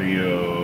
audio.